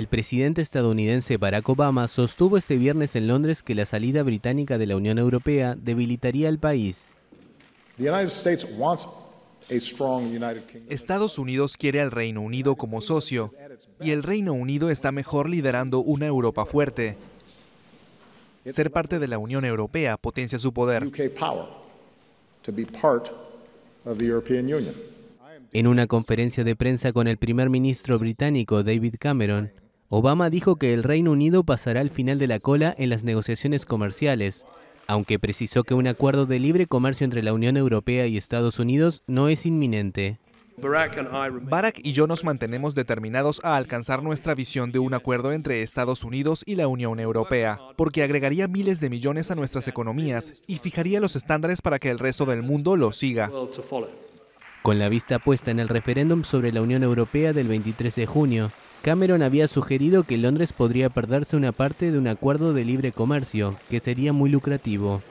El presidente estadounidense Barack Obama sostuvo este viernes en Londres que la salida británica de la Unión Europea debilitaría al país. Estados Unidos quiere al Reino Unido como socio y el Reino Unido está mejor liderando una Europa fuerte. Ser parte de la Unión Europea potencia su poder. En una conferencia de prensa con el primer ministro británico David Cameron, Obama dijo que el Reino Unido pasará al final de la cola en las negociaciones comerciales, aunque precisó que un acuerdo de libre comercio entre la Unión Europea y Estados Unidos no es inminente. Barack y yo nos mantenemos determinados a alcanzar nuestra visión de un acuerdo entre Estados Unidos y la Unión Europea, porque agregaría miles de millones a nuestras economías y fijaría los estándares para que el resto del mundo lo siga. Con la vista puesta en el referéndum sobre la Unión Europea del 23 de junio, Cameron había sugerido que Londres podría perderse una parte de un acuerdo de libre comercio, que sería muy lucrativo.